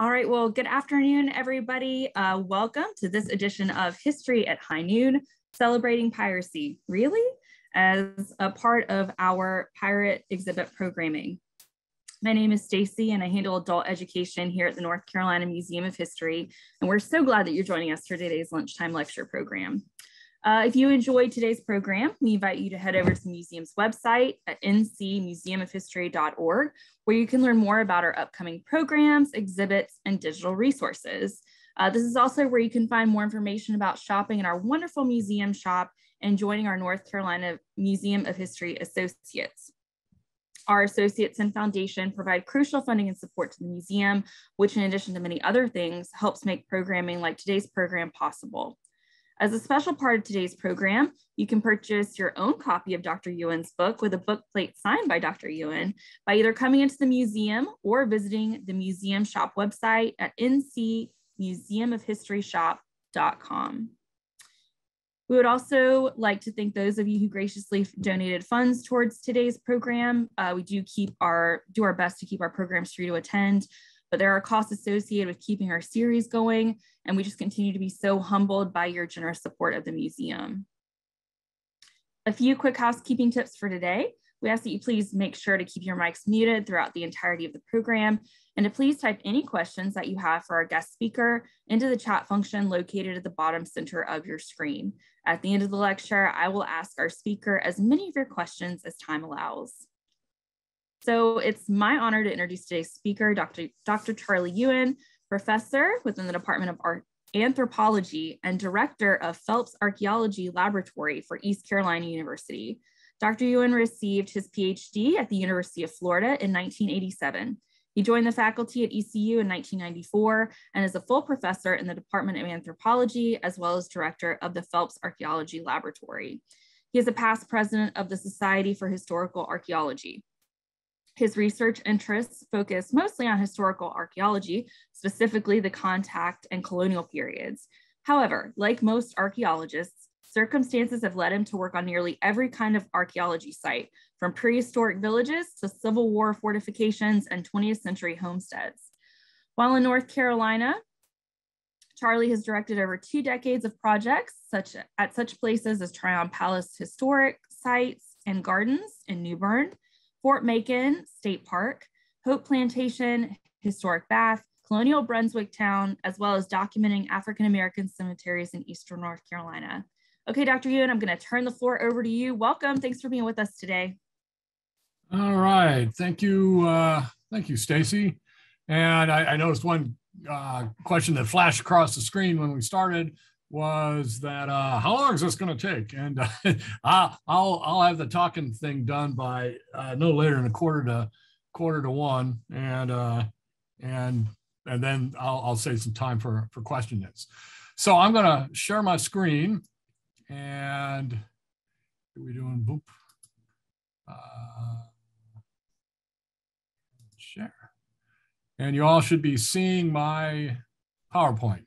All right, well, good afternoon, everybody. Uh, welcome to this edition of History at High Noon, celebrating piracy, really, as a part of our pirate exhibit programming. My name is Stacy and I handle adult education here at the North Carolina Museum of History. And we're so glad that you're joining us for today's lunchtime lecture program. Uh, if you enjoyed today's program, we invite you to head over to the museum's website at ncmuseumofhistory.org, where you can learn more about our upcoming programs, exhibits, and digital resources. Uh, this is also where you can find more information about shopping in our wonderful museum shop and joining our North Carolina Museum of History Associates. Our associates and foundation provide crucial funding and support to the museum, which in addition to many other things, helps make programming like today's program possible. As a special part of today's program, you can purchase your own copy of Dr. Ewen's book with a book plate signed by Dr. Ewen by either coming into the museum or visiting the museum shop website at ncmuseumofhistoryshop.com. We would also like to thank those of you who graciously donated funds towards today's program. Uh, we do keep our do our best to keep our programs free to attend, but there are costs associated with keeping our series going, and we just continue to be so humbled by your generous support of the museum. A few quick housekeeping tips for today. We ask that you please make sure to keep your mics muted throughout the entirety of the program and to please type any questions that you have for our guest speaker into the chat function located at the bottom center of your screen. At the end of the lecture, I will ask our speaker as many of your questions as time allows. So it's my honor to introduce today's speaker, Dr. Dr. Charlie Ewen, professor within the Department of Anthropology and director of Phelps Archaeology Laboratory for East Carolina University. Dr. Ewen received his PhD at the University of Florida in 1987. He joined the faculty at ECU in 1994 and is a full professor in the Department of Anthropology, as well as director of the Phelps Archaeology Laboratory. He is a past president of the Society for Historical Archaeology. His research interests focus mostly on historical archaeology, specifically the contact and colonial periods. However, like most archaeologists, circumstances have led him to work on nearly every kind of archaeology site, from prehistoric villages to Civil War fortifications and 20th century homesteads. While in North Carolina, Charlie has directed over two decades of projects such at such places as Tryon Palace Historic Sites and Gardens in New Bern, Fort Macon State Park, Hope Plantation, Historic Bath, Colonial Brunswick Town, as well as documenting African American cemeteries in Eastern North Carolina. Okay, Dr. Ewen, I'm going to turn the floor over to you. Welcome. Thanks for being with us today. All right. Thank you. Uh, thank you, Stacy. And I, I, noticed one uh, question that flashed across the screen when we started was that uh, how long is this going to take? And uh, I'll I'll have the talking thing done by uh, no later than a quarter to quarter to one, and uh, and and then I'll I'll save some time for for questions. So I'm going to share my screen, and are we doing boop? Uh, share, and you all should be seeing my PowerPoint.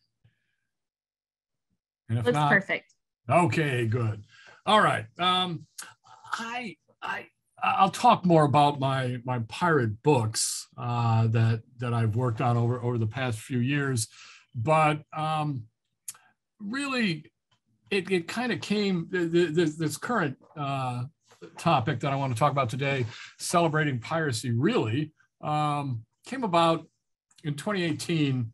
Looks not, perfect. Okay, good. All right. Um, I I I'll talk more about my my pirate books uh, that that I've worked on over over the past few years, but um, really, it it kind of came this, this current uh, topic that I want to talk about today, celebrating piracy, really um, came about in 2018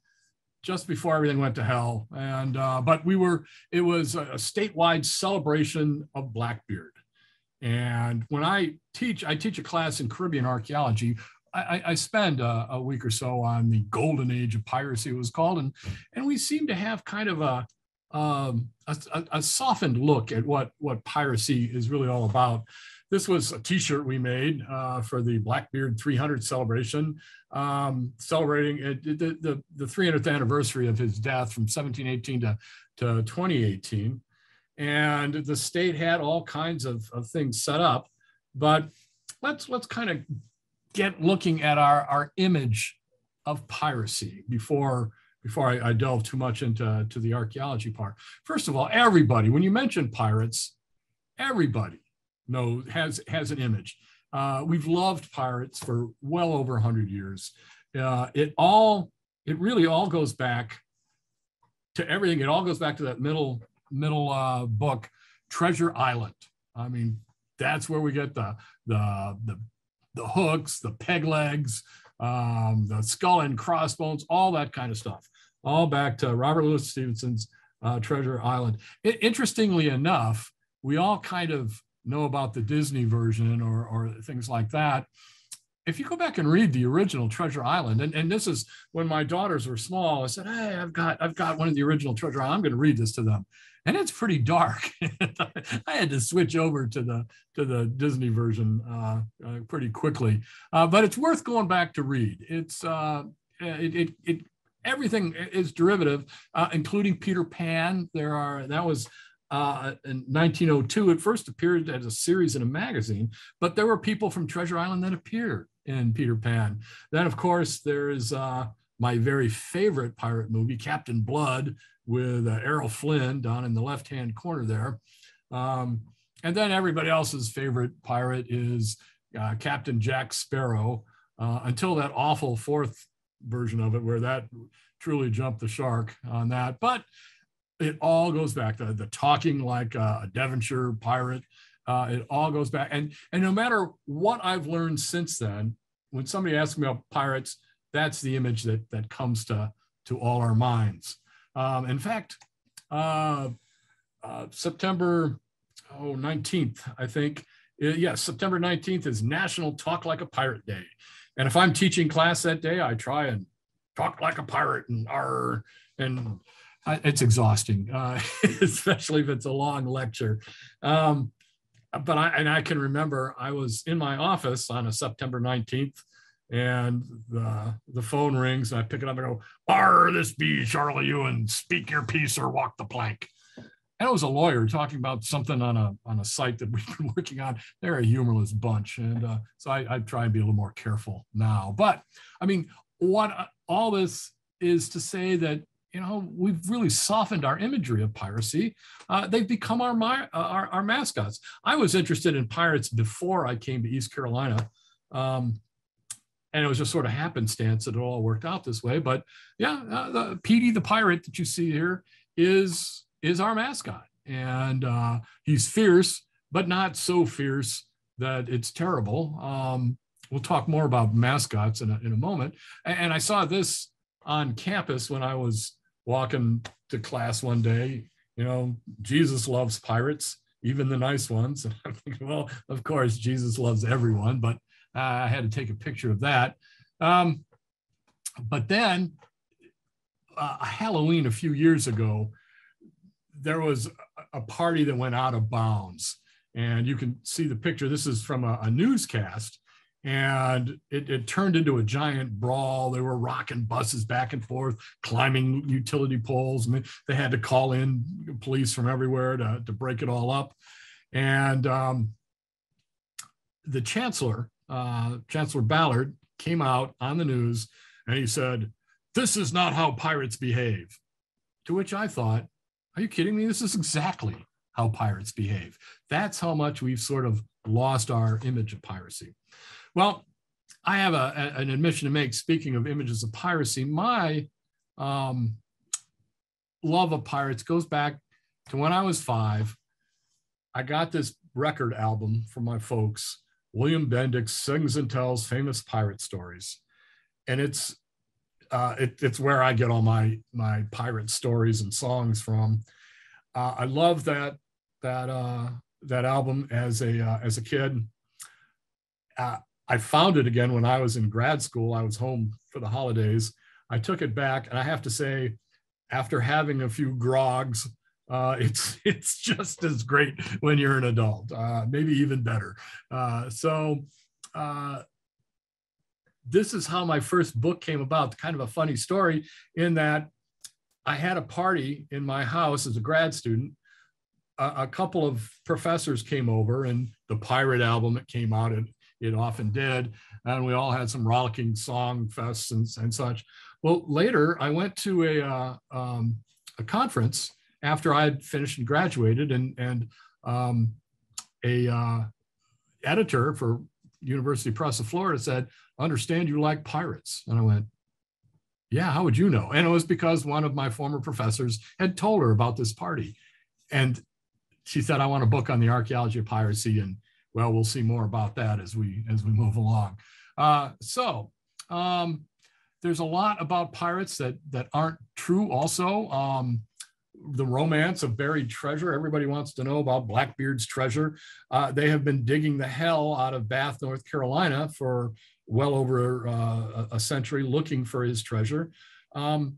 just before everything went to hell. And uh, but we were it was a, statewide celebration of Blackbeard. And when I teach, I teach a class in Caribbean archaeology. I, I spend a, a, week or so on the golden age of piracy, it was called, and and we seem to have kind of a um, a, a, softened look at what what piracy is really all about. This was a T-shirt we made uh, for the Blackbeard 300 celebration, um, celebrating it, the, the, the 300th anniversary of his death from 1718 to, to 2018. And the state had all kinds of, of things set up, but let's let's kind of get looking at our, our image of piracy before before I, I, delve too much into to the archaeology part. First of all, everybody, when you mention pirates, everybody knows has has an image. Uh, we've loved pirates for well over 100 years. Uh, it all it really all goes back to everything. It all goes back to that middle middle uh, book, Treasure Island. I mean, that's where we get the the the, the hooks, the peg legs, um, the skull and crossbones, all that kind of stuff. All back to Robert Louis Stevenson's uh, Treasure Island. It, interestingly enough, we all kind of know about the Disney version or, or things like that if you go back and read the original Treasure Island, and, and this is when my daughters were small, I said, Hey, I've got I've got one of the original Treasure Island. I'm going to read this to them. And it's pretty dark. I had to switch over to the to the Disney version uh, uh, pretty quickly, uh, but it's worth going back to read. It's uh, it, it, it everything is derivative, uh, including Peter Pan. There are that was uh, in 1902. It first appeared as a series in a magazine, but there were people from Treasure Island that appeared in Peter Pan. Then, of course, there's uh, my very favorite pirate movie, Captain Blood, with uh, Errol Flynn down in the left-hand corner there. Um, and then everybody else's favorite pirate is uh, Captain Jack Sparrow, uh, until that awful fourth version of it, where that truly jumped the shark on that. But it all goes back to the talking like a Devonshire pirate. Uh, it all goes back, and and no matter what I've learned since then, when somebody asks me about pirates, that's the image that that comes to to all our minds. Um, in fact, uh, uh, September oh, 19th, I think. Uh, yes, September 19th is National Talk Like a Pirate Day. And if I'm teaching class that day, I try and talk like a pirate and R and it's exhausting, uh, especially if it's a long lecture. Um, but I and I can remember I was in my office on a September 19th, and the the phone rings, and I pick it up and go, "R, this be Charlie Ewen. Speak your piece or walk the plank." And it was a lawyer talking about something on a on a site that we've been working on. They're a humorless bunch, and uh, so I, I try and be a little more careful now. But I mean, what all this is to say that you know, we've really softened our imagery of piracy. Uh, they've become our, uh, our, our mascots. I was interested in pirates before I came to East Carolina. Um, and it was just sort of happenstance that it all worked out this way. But yeah, uh, the Petey the pirate that you see here is is our mascot, and uh, he's fierce, but not so fierce that it's terrible. Um, we'll talk more about mascots in a, in a moment. And, and I saw this on campus when I was walking to class one day, you know, Jesus loves pirates, even the nice ones. And I'm thinking, well, of course, Jesus loves everyone, but uh, I had to take a picture of that. Um, but then, uh, Halloween a few years ago, there was a party that went out of bounds. And you can see the picture. This is from a, a newscast and it, it, turned into a giant brawl. They were rocking buses back and forth, climbing utility poles. I mean, they had to call in police from everywhere to, to break it all up. And um, the chancellor, uh, Chancellor Ballard, came out on the news and he said, This is not how pirates behave. To which I thought, Are you kidding me? This is exactly how pirates behave. That's how much we've sort of lost our image of piracy. Well, I have a, an admission to make. Speaking of images of piracy, my um, love of pirates goes back to when I was five. I got this record album from my folks. William Bendix sings and tells famous pirate stories, and it's uh, it, it's where I get all my my pirate stories and songs from. Uh, I love that that uh, that album as a uh, as a kid. I found it again when I was in grad school. I was home for the holidays. I took it back, and I have to say, after having a few grogs, uh, it's it's just as great when you're an adult, uh, maybe even better. Uh, so uh, this is how my first book came about. Kind of a funny story in that I had a party in my house as a grad student. A, a couple of professors came over, and the Pirate album that came out it often did. And we all had some rollicking song fests and, and such. Well, later I went to a, uh, um, a conference after I had finished and graduated, and, and um, a uh, editor for University Press of Florida said, "Understand you like pirates," and I went, Yeah, how would you know? And it was because one of my former professors had told her about this party. And she said, I want a book on the archaeology of piracy. And well, we'll see more about that as we as we move along. Uh, so um, there's a lot about pirates that that aren't true. Also, um, the romance of buried treasure. Everybody wants to know about Blackbeard's treasure. Uh, they have been digging the hell out of Bath, North Carolina for well over uh, a century looking for his treasure. Um,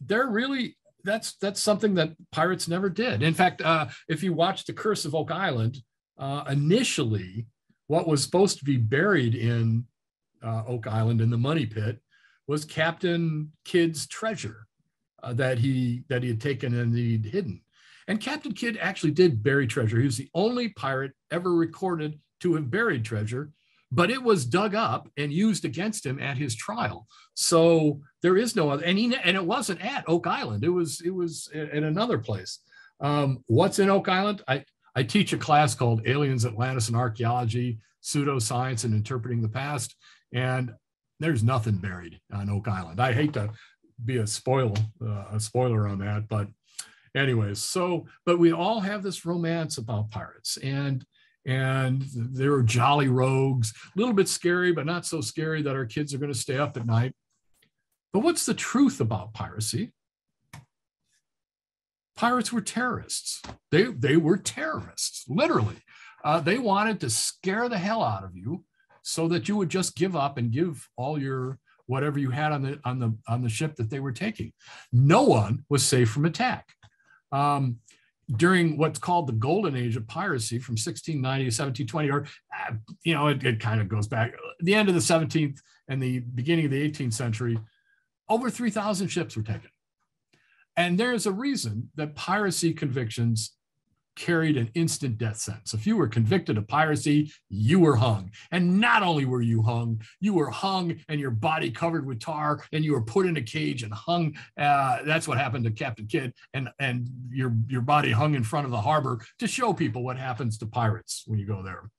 they're really that's that's something that pirates never did. In fact, uh, if you watch The Curse of Oak Island, uh, initially what was supposed to be buried in uh, Oak Island in the money pit was Captain Kidd's treasure uh, that he that he had taken and he'd hidden. And Captain Kidd actually did bury treasure. He was the only pirate ever recorded to have buried treasure, but it was dug up and used against him at his trial. So there is no other, and he and it wasn't at Oak Island. It was it was in another place. Um, what's in Oak Island? I I teach a class called Aliens, Atlantis, and Archaeology, Pseudoscience, and Interpreting the Past, and there's nothing buried on Oak Island. I hate to be a spoil uh, a spoiler on that, but anyways, so but we all have this romance about pirates and and they were jolly rogues, a little bit scary, but not so scary that our kids are going to stay up at night. But what's the truth about piracy? Pirates were terrorists. They, they were terrorists, literally. Uh, they wanted to scare the hell out of you so that you would just give up and give all your whatever you had on the on the on the ship that they were taking. No one was safe from attack. Um, during what's called the golden age of piracy from 1690 to 1720, or uh, you know, it, it kind of goes back the end of the 17th and the beginning of the 18th century. Over 3,000 ships were taken, and there is a reason that piracy convictions carried an instant death sentence. If you were convicted of piracy, you were hung. And not only were you hung, you were hung and your body covered with tar and you were put in a cage and hung. Uh, that's what happened to Captain Kidd. And, and your, your body hung in front of the harbor to show people what happens to pirates when you go there.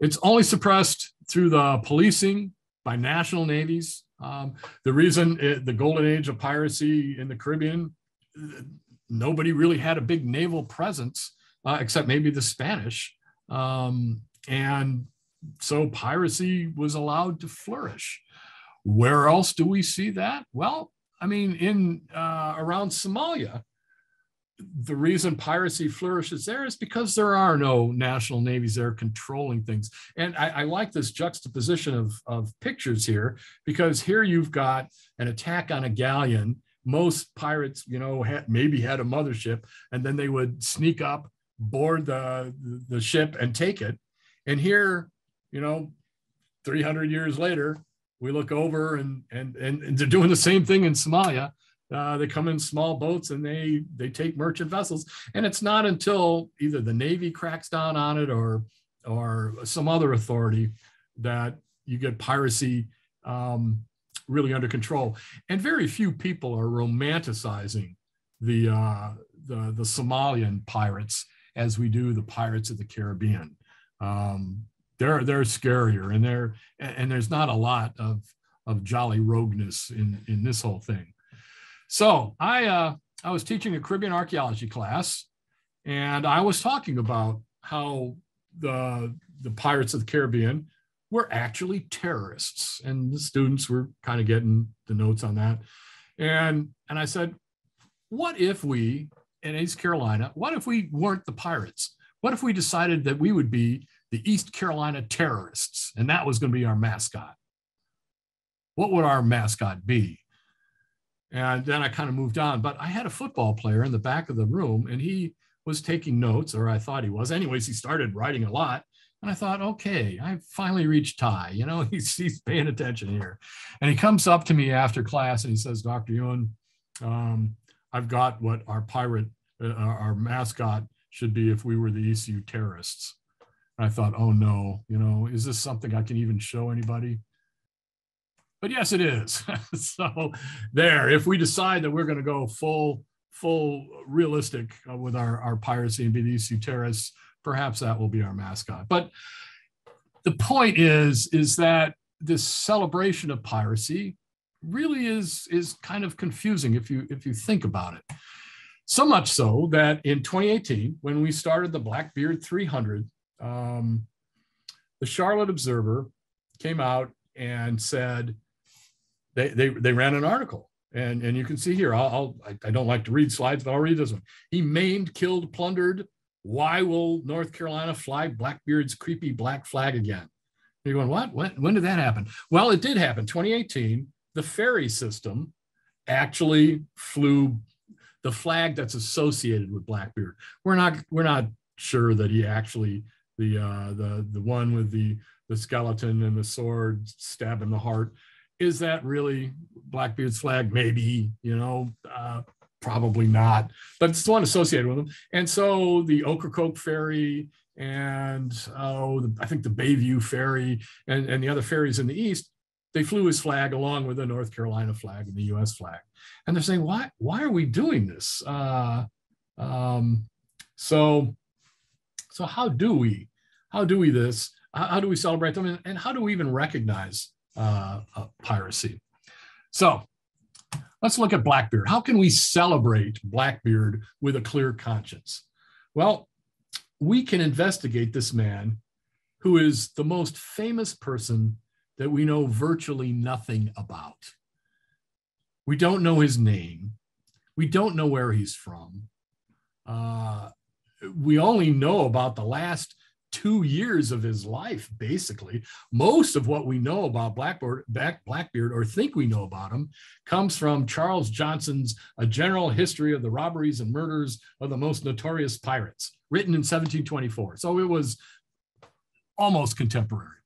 It's only suppressed through the policing by national navies. Um, the reason it, the golden age of piracy in the Caribbean nobody really had a big naval presence uh, except maybe the Spanish. Um, and so piracy was allowed to flourish. Where else do we see that? Well, I mean, in uh, around Somalia, the reason piracy flourishes there is because there are no national navies there controlling things. And I, I like this juxtaposition of, of pictures here because here you've got an attack on a galleon most pirates, you know, had, maybe had a mothership, and then they would sneak up, board the, the ship, and take it. And here, you know, 300 years later, we look over and and and, they're doing the same thing in Somalia. Uh, they come in small boats and they they take merchant vessels, and it's not until either the Navy cracks down on it or or some other authority that you get piracy um, really under control. And very few people are romanticizing the uh, the, the Somalian pirates as we do the pirates of the Caribbean. Um, they're they're scarier, and they're and there's not a lot of of jolly rogueness in in this whole thing. So I uh, I was teaching a Caribbean archaeology class, and I was talking about how the the pirates of the Caribbean were actually terrorists. And the students were kind of getting the notes on that. And, and I said, what if we, in East Carolina, what if we weren't the pirates? What if we decided that we would be the East Carolina terrorists and that was going to be our mascot? What would our mascot be? And then I kind of moved on. But I had a football player in the back of the room and he was taking notes, or I thought he was. Anyways, he started writing a lot. And I thought, okay, I finally reached Ty. You know, he's, he's paying attention here. And he comes up to me after class and he says, Dr. Ewen, um, I've got what our pirate, uh, our mascot should be if we were the ECU terrorists. And I thought, oh no, you know, is this something I can even show anybody? But yes, it is. so there, if we decide that we're going to go full, full realistic uh, with our, our piracy and be the ECU terrorists, perhaps that will be our mascot. But the point is, is that this celebration of piracy really is is kind of confusing if you if you think about it. So much so that in 2018, when we started the Blackbeard 300, um, the Charlotte Observer came out and said they, they, they ran an article. And, and you can see here, I'll, I'll, I don't like to read slides, but I'll read this one. He maimed, killed, plundered. Why will North Carolina fly Blackbeard's creepy black flag again? You're going, what? When, when did that happen? Well, it did happen. 2018, the ferry system actually flew the flag that's associated with Blackbeard. We're not we're not sure that he actually the uh, the the one with the the skeleton and the sword stabbing the heart is that really Blackbeard's flag? Maybe you know. Uh, probably not, but it's the one associated with him. And so the Ocracoke ferry and oh, the, I think the Bayview ferry and, and the other ferries in the east, they flew his flag along with the North Carolina flag and the U.S. flag and they're saying, why, why are we doing this? Uh, um, so, so how do we, how do we this? How, how do we celebrate them? And, and, how do we even recognize uh, uh, piracy? So let's look at Blackbeard. How can we celebrate Blackbeard with a clear conscience? Well, we can investigate this man who is the most famous person that we know virtually nothing about. We don't know his name. We don't know where he's from. Uh, we only know about the last two years of his life, basically. Most of what we know about Blackbeard, Blackbeard, or think we know about him, comes from Charles Johnson's A General History of the Robberies and Murders of the Most Notorious Pirates, written in 1724. So it was almost contemporary.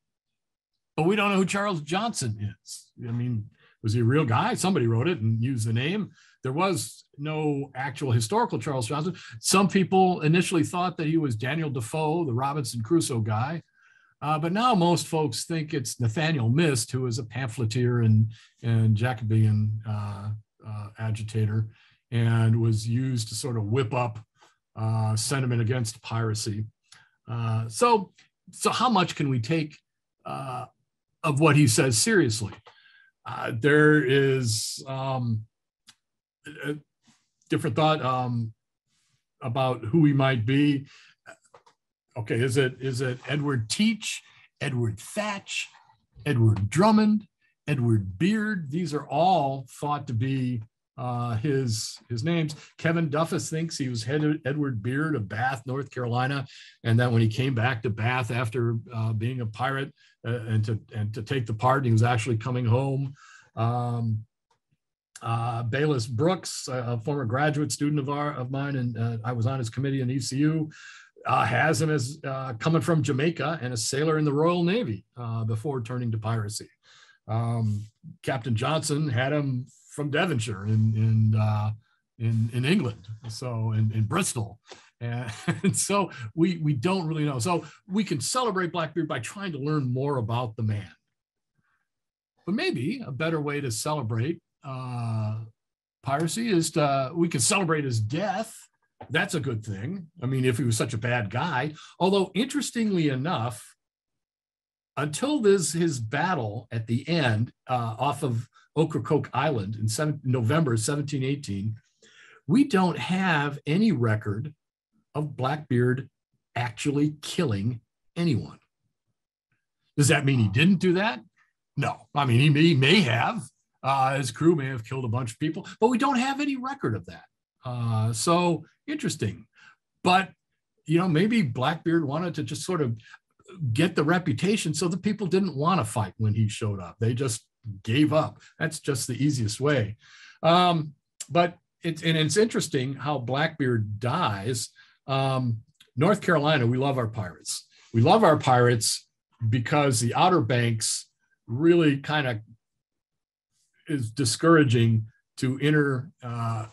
But we don't know who Charles Johnson is. I mean, was he a real guy? Somebody wrote it and used the name. There was no actual historical Charles Johnson. Some people initially thought that he was Daniel Defoe, the Robinson Crusoe guy. Uh, but now most folks think it's Nathaniel Mist, who was a pamphleteer and, and Jacobean uh, uh, agitator and was used to sort of whip up uh, sentiment against piracy. Uh, so, so how much can we take uh, of what he says seriously? there is um, a different thought um, about who he might be. Okay, is it is it Edward Teach, Edward Thatch, Edward Drummond, Edward Beard? These are all thought to be uh, his his names. Kevin Duffus thinks he was Edward Beard of Bath, North Carolina, and that when he came back to Bath after uh, being a pirate uh, and to and to take the part, he was actually coming home. Um, uh, Baylus Brooks, a, former graduate student of our of mine, and uh, I was on his committee in ECU. Uh, has him as uh, coming from Jamaica and a sailor in the Royal Navy uh, before turning to piracy. Um, Captain Johnson had him from Devonshire in in uh, in, in England, so in, in Bristol, and, and, so we we don't really know. So we can celebrate Blackbeard by trying to learn more about the man. But maybe a better way to celebrate uh, piracy is to, we can celebrate his death. That's a good thing. I mean, if he was such a bad guy. Although interestingly enough, until this his battle at the end uh, off of Ocracoke Island in seven, November 1718, we don't have any record of Blackbeard actually killing anyone. Does that mean he didn't do that? No. I mean, he may, he may have. Uh, his crew may have killed a bunch of people, but we don't have any record of that. Uh, so interesting. But, you know, maybe Blackbeard wanted to just sort of get the reputation so the people didn't want to fight when he showed up. They just gave up. That's just the easiest way. Um, but it's and it's interesting how Blackbeard dies. Um, North Carolina, we love our pirates. We love our pirates because the Outer Banks really kind of is discouraging to enter uh,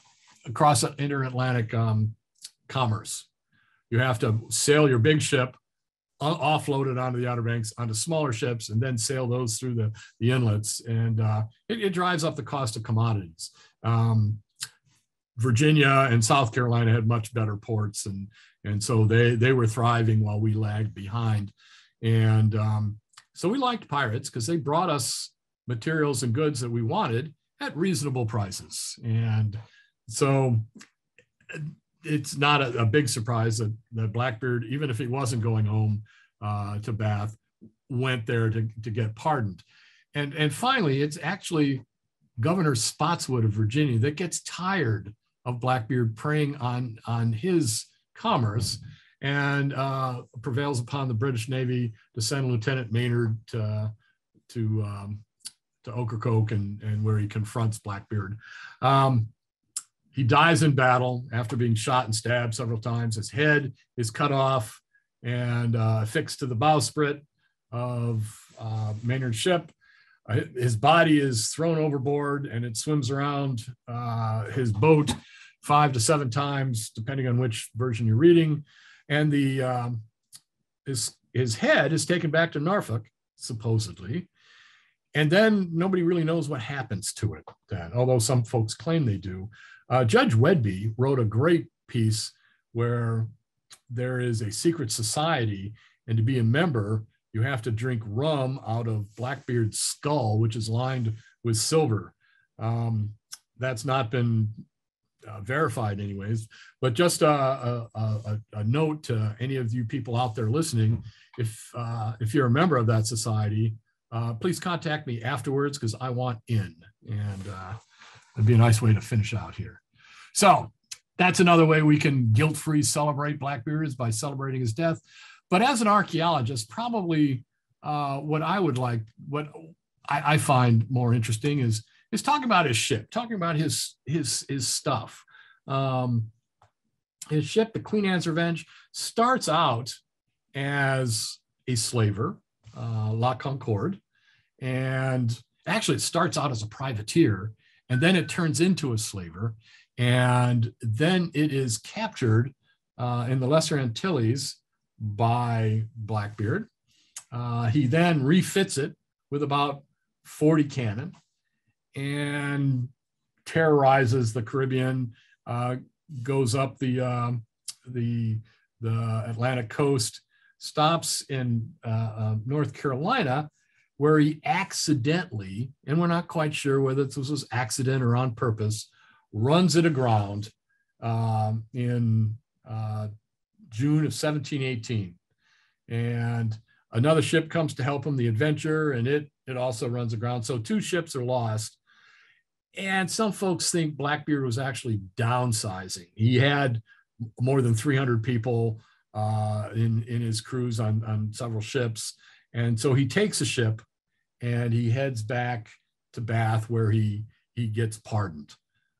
across interatlantic um, commerce. You have to sail your big ship offload it onto the Outer Banks onto smaller ships and then sail those through the, the inlets. And uh, it, it, drives up the cost of commodities. Um, Virginia and South Carolina had much better ports, and, and so they, they were thriving while we lagged behind. And um, so we liked pirates because they brought us materials and goods that we wanted at reasonable prices. And so it's not a, a big surprise that, that Blackbeard, even if he wasn't going home uh, to Bath, went there to, to get pardoned. And, and finally, it's actually Governor Spotswood of Virginia that gets tired of Blackbeard preying on, on his commerce and uh, prevails upon the British Navy to send Lieutenant Maynard to, to, um, to Ocracoke and, and where he confronts Blackbeard. Um, he dies in battle after being shot and stabbed several times. His head is cut off and uh, fixed to the bowsprit of uh, Maynard's ship. Uh, his body is thrown overboard and it swims around uh, his boat five to seven times, depending on which version you're reading. And the um, his his head is taken back to Norfolk, supposedly. And then nobody really knows what happens to it, then, although some folks claim they do. Uh, Judge Whedbee wrote a great piece where there is a secret society, and to be a member, you have to drink rum out of Blackbeard's skull, which is lined with silver. Um, that's not been uh, verified, anyways. But just a, a, a, a, note to any of you people out there listening: if uh, if you're a member of that society, uh, please contact me afterwards because I want in, and uh, it'd be a nice way to finish out here. So that's another way we can guilt-free celebrate Blackbeard is by celebrating his death. But as an archaeologist, probably uh, what I would like, what I, I, find more interesting is is talking about his ship, talking about his his his stuff. Um, his ship, the Queen Anne's Revenge, starts out as a slaver, uh, La Concorde, and actually it starts out as a privateer, and then it turns into a slaver, and then it is captured uh, in the Lesser Antilles by Blackbeard. Uh, he then refits it with about 40 cannon and terrorizes the Caribbean, uh, goes up the, um, the, the Atlantic coast, stops in uh, uh, North Carolina, where he accidentally, and we're not quite sure whether this was accident or on purpose, runs it aground um, in uh, June of 1718. And another ship comes to help him, the Adventure, and it, it also runs aground. So two ships are lost. And some folks think Blackbeard was actually downsizing. He had more than 300 people uh, in, in his crews on, on several ships. And so he takes a ship and he heads back to Bath where he, he gets pardoned.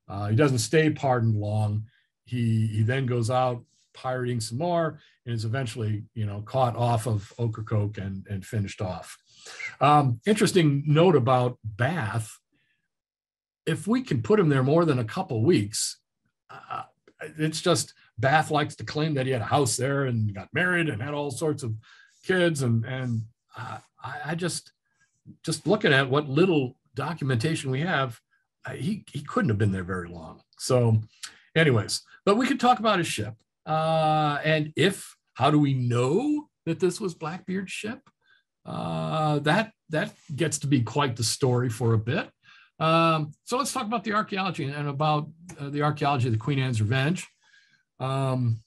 Uh, he doesn't stay pardoned long. He, he then goes out pirating some more and is eventually, you know, caught off of Ocracoke and, and finished off. Um, interesting note about Bath. If we can put him there more than a couple weeks, uh, it's just Bath likes to claim that he had a house there and got married and had all sorts of kids. And, and uh, I, I just, just looking at what little documentation we have, he, he couldn't have been there very long. So, anyways, but we could talk about his ship. Uh, and if, how do we know that this was Blackbeard's ship? Uh, that, that gets to be quite the story for a bit. Um, so let's talk about the archaeology and about uh, the archaeology of the Queen Anne's Revenge. Um,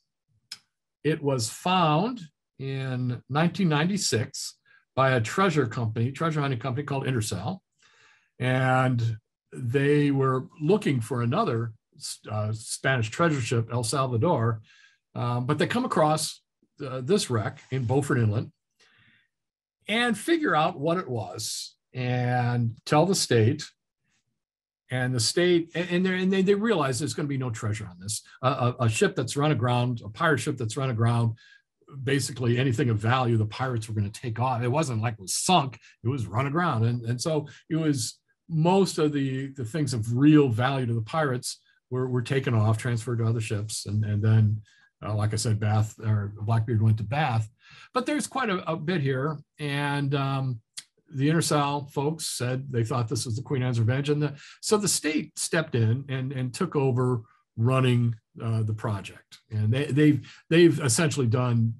it was found in 1996 by a treasure company, treasure hunting company called Intersal. And they were looking for another uh, Spanish treasure ship, El Salvador, um, but they come across uh, this wreck in Beaufort Inlet and figure out what it was and tell the state. And the state, and, and, they, they realize there's going to be no treasure on this. Uh, a, a ship that's run aground, a pirate ship that's run aground, basically anything of value the pirates were going to take off. It wasn't like it was sunk, it was run aground. And, and so it was most of the, the things of real value to the pirates were, were taken off, transferred to other ships. And, and then, uh, like I said, Bath or Blackbeard went to Bath. But there's quite a, a bit here. And um, the Intersal folks said they thought this was the Queen Anne's Revenge. And the, so the state stepped in and, and took over running uh, the project. And they, they've, they've essentially done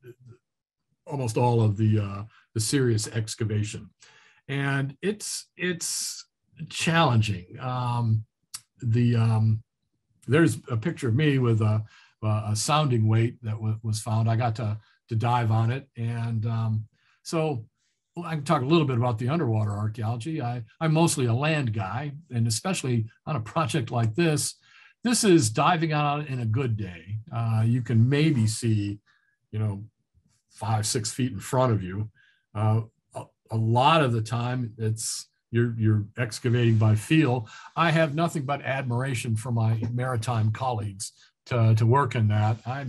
almost all of the, uh, the serious excavation. and it's it's challenging. Um, the um, there's a picture of me with a, a sounding weight that was found. I got to to dive on it, and um, so I can talk a little bit about the underwater archaeology. I, I'm mostly a land guy, and especially on a project like this, this is diving out in a good day. Uh, you can maybe see, you know, five, six feet in front of you. Uh, a, a, lot of the time, it's you're you're excavating by feel. I have nothing but admiration for my maritime colleagues to to work in that. I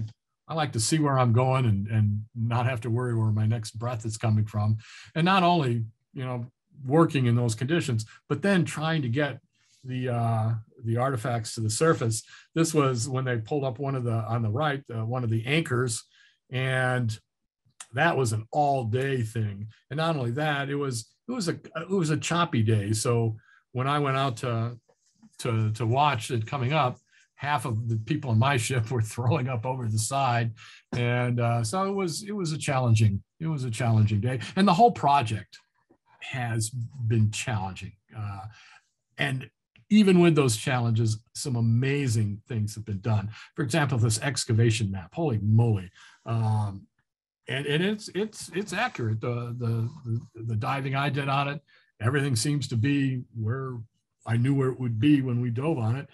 I like to see where I'm going and and not have to worry where my next breath is coming from, and not only you know working in those conditions, but then trying to get the uh, the artifacts to the surface. This was when they pulled up one of the on the right uh, one of the anchors, and that was an all day thing. And not only that, it was it was a it was a choppy day. So when I went out to to to watch it coming up, half of the people on my ship were throwing up over the side, and uh, so it was it was a challenging it was a challenging day. And the whole project has been challenging. Uh, and even with those challenges, some amazing things have been done. For example, this excavation map, holy moly. Um, and, and it's it's it's accurate. The, the the diving I did on it, everything seems to be where I knew where it would be when we dove on it.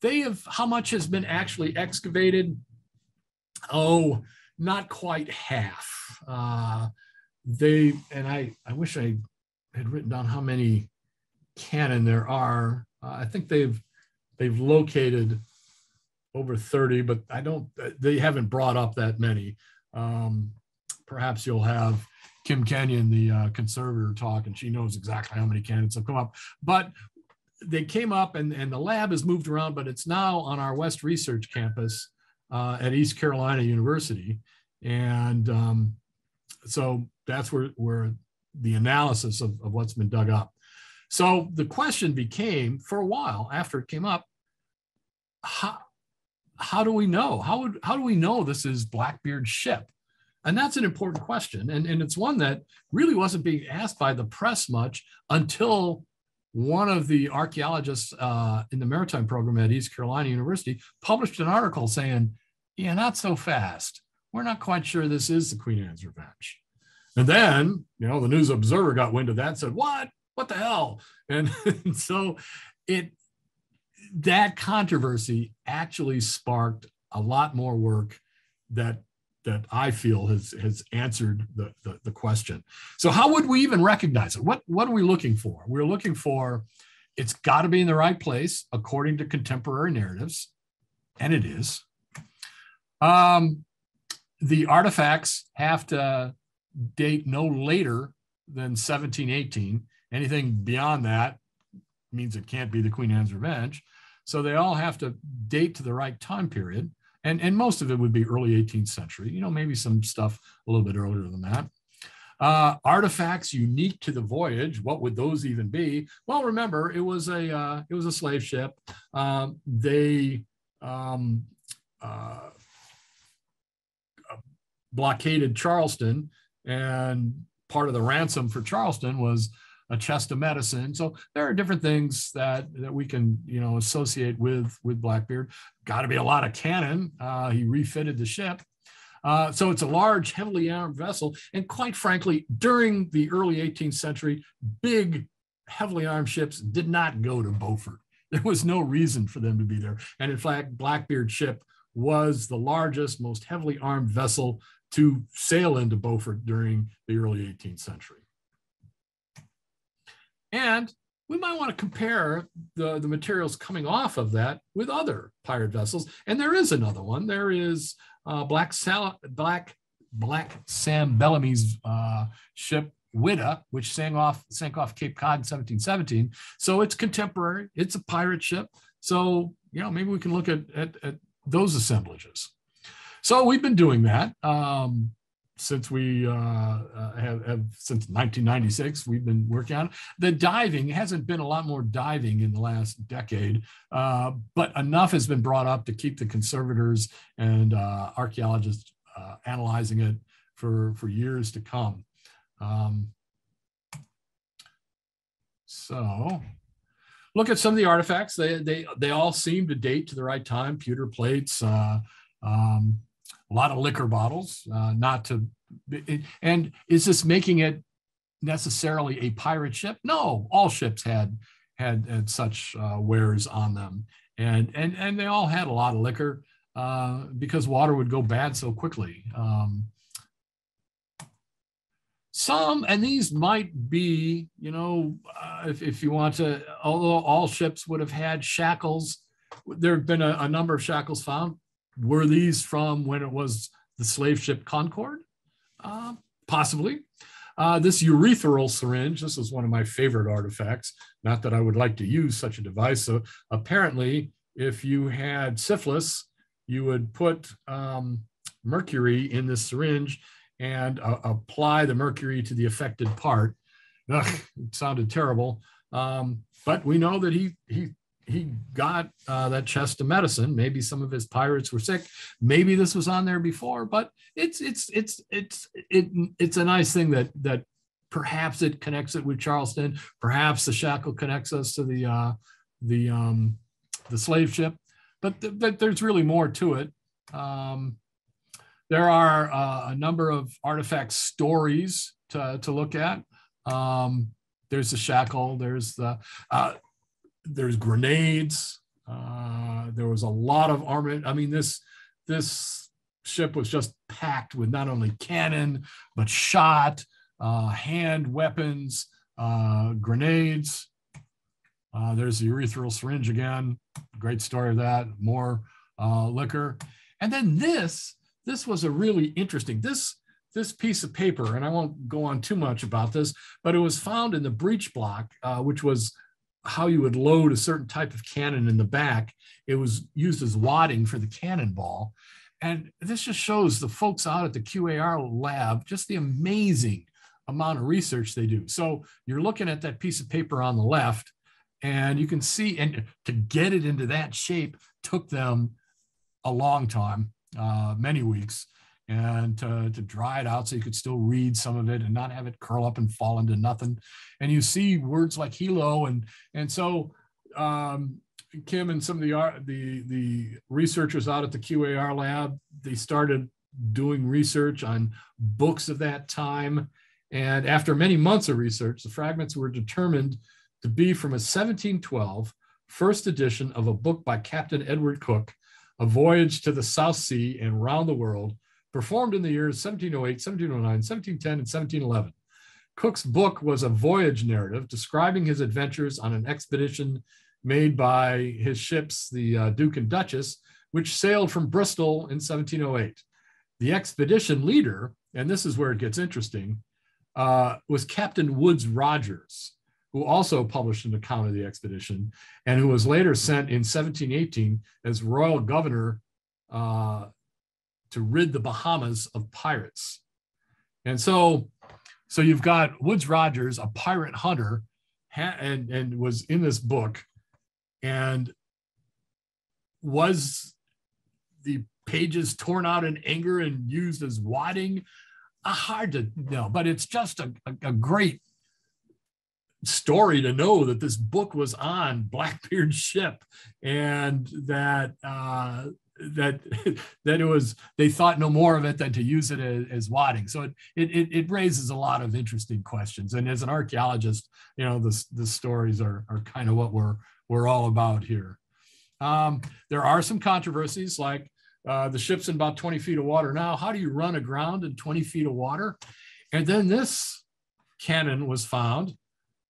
They have how much has been actually excavated? Oh, not quite half. Uh, they and I I wish I had written down how many cannon there are. Uh, I think they've they've located over 30, but I don't. They haven't brought up that many. Um, perhaps you'll have Kim Kenyon, the uh, conservator, talk, and she knows exactly how many candidates have come up. But they came up, and, and the lab has moved around, but it's now on our West Research campus uh, at East Carolina University. And um, so that's where, where the analysis of, of what's been dug up. So the question became for a while after it came up, how, how do we know? How, would, how do we know this is Blackbeard's ship? And that's an important question. And, and it's one that really wasn't being asked by the press much until one of the archaeologists uh, in the maritime program at East Carolina University published an article saying, yeah, not so fast. We're not quite sure this is the Queen Anne's Revenge. And then, you know, the News Observer got wind of that and said, what? What the hell? And, and so it, that controversy actually sparked a lot more work that that I feel has has answered the, the, the, question. So how would we even recognize it? What what are we looking for? We're looking for it's got to be in the right place according to contemporary narratives, and it is. Um, the artifacts have to date no later than 1718. Anything beyond that means it can't be the Queen Anne's Revenge. So they all have to date to the right time period and, and most of it would be early 18th century, you know, maybe some stuff a little bit earlier than that. Uh, artifacts unique to the voyage, what would those even be? Well, remember, it was a, uh, it was a slave ship. Um, they um, uh, blockaded Charleston and part of the ransom for Charleston was a chest of medicine. So there are different things that that we can you know associate with with Blackbeard. Got to be a lot of cannon. Uh, he refitted the ship. Uh, so it's a large, heavily armed vessel. And quite frankly, during the early 18th century, big, heavily armed ships did not go to Beaufort. There was no reason for them to be there. And in fact, Blackbeard's ship was the largest, most heavily armed vessel to sail into Beaufort during the early 18th century. And we might want to compare the, the materials coming off of that with other pirate vessels. And there is another one. There is uh, Black, Sal- Black, Black Sam Bellamy's uh, ship Whydah, which sank off, sank off Cape Cod in 1717. So it's contemporary. It's a pirate ship. So, you know, maybe we can look at, at, at those assemblages. So we've been doing that. Um, since we uh, uh, have, have, since 1996 we've been working on the diving hasn't been a lot more diving in the last decade uh, but enough has been brought up to keep the conservators and uh, archaeologists uh, analyzing it for for years to come um, So look at some of the artifacts. They, they, they all seem to date to the right time. Pewter plates, uh, um, a lot of liquor bottles, uh, not to, and is this making it necessarily a pirate ship? No, all ships had, had, had such uh, wares on them. And, and, and they all had a lot of liquor uh, because water would go bad so quickly. Um, some, and these might be, you know, uh, if, if you want to, although all ships would have had shackles, there have been a, a number of shackles found. Were these from when it was the slave ship Concord? Uh, possibly. Uh, this urethral syringe, this is one of my favorite artifacts. Not that I would like to use such a device. So apparently, if you had syphilis, you would put um, mercury in this syringe and uh, apply the mercury to the affected part. Ugh, it sounded terrible, um, but we know that he he he got uh, that chest of medicine. Maybe some of his pirates were sick. Maybe this was on there before, but it's it's it's it's it, it's a nice thing that that perhaps it connects it with Charleston. Perhaps the shackle connects us to the uh, the um, the slave ship but, th- but there's really more to it. Um, there are uh, a number of artifact stories to, to look at. Um, there's the shackle. There's the uh, there's grenades. Uh, there was a lot of armament. I mean, this this ship was just packed with not only cannon but shot, uh, hand weapons, uh, grenades. Uh, there's the urethral syringe again. Great story of that. More uh, liquor. And then this, this was a really interesting, this, this piece of paper, and I won't go on too much about this, but it was found in the breech block, uh, which was how you would load a certain type of cannon in the back. It was used as wadding for the cannonball. And this just shows the folks out at the QAR lab just the amazing amount of research they do. So you're looking at that piece of paper on the left, and you can see, and to get it into that shape took them a long time, uh, many weeks, and to, to dry it out so you could still read some of it and not have it curl up and fall into nothing. And you see words like helo, and and so um, Kim and some of the the the researchers out at the QAR lab, they started doing research on books of that time. And after many months of research, the fragments were determined to be from a 1712 first edition of a book by Captain Edward Cooke, A Voyage to the South Sea and Round the World, performed in the years 1708, 1709, 1710, and 1711. Cooke's book was a voyage narrative describing his adventures on an expedition made by his ships, the uh, Duke and Duchess, which sailed from Bristol in 1708. The expedition leader, and this is where it gets interesting, uh, was Captain Woodes Rogers who also published an account of the expedition and who was later sent in 1718 as royal governor uh, to rid the Bahamas of pirates. And so, so you've got Woodes Rogers, a pirate hunter, and, and was in this book and was the pages torn out in anger and used as wadding? Uh, hard to know, but it's just a, a, a great story to know that this book was on Blackbeard's ship and that uh, that that it was they thought no more of it than to use it as, as wadding. So it, it it raises a lot of interesting questions. And as an archaeologist, you know, the the stories are are kind of what we're we're all about here. Um, there are some controversies like uh, the ship's in about 20 feet of water now. How do you run aground in 20 feet of water? And then this cannon was found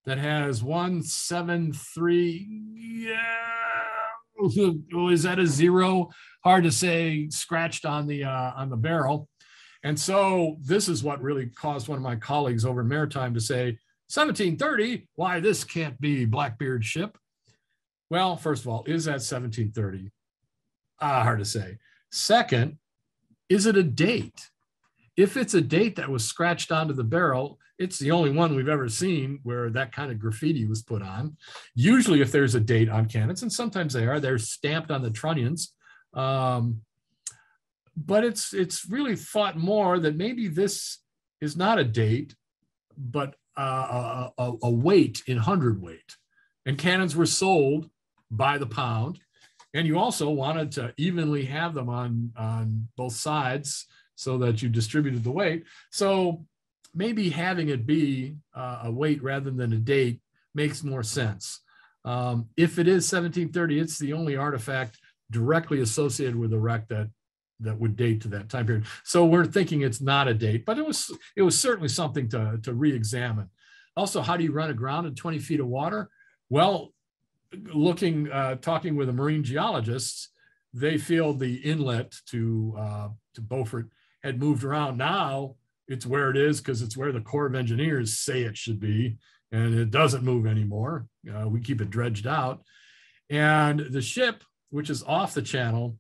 that has one seven three. Yeah, is that a zero? Hard to say. Scratched on the uh, on the barrel, and so this is what really caused one of my colleagues over in Maritime to say 1730. Why this can't be Blackbeard's ship? Well, first of all, is that 1730? Ah, hard to say. Second, is it a date? If it's a date that was scratched onto the barrel, it's the only one we've ever seen where that kind of graffiti was put on. Usually, if there's a date on cannons, and sometimes they are, they're stamped on the trunnions. Um, but it's it's really thought more that maybe this is not a date, but uh, a, a weight in hundredweight. And cannons were sold by the pound. And you also wanted to evenly have them on, on both sides so that you distributed the weight. So maybe having it be uh, a weight rather than a date makes more sense. Um, if it is 1730, it's the only artifact directly associated with the wreck that that would date to that time period. So we're thinking it's not a date, but it was it was certainly something to, to re-examine. Also, how do you run aground in 20 feet of water? Well, looking, uh, talking with the marine geologists, they feel the inlet to uh, to Beaufort had moved around. Now it's where it is because it's where the Corps of Engineers say it should be, and it doesn't move anymore. Uh, we keep it dredged out, and the ship, which is off the channel,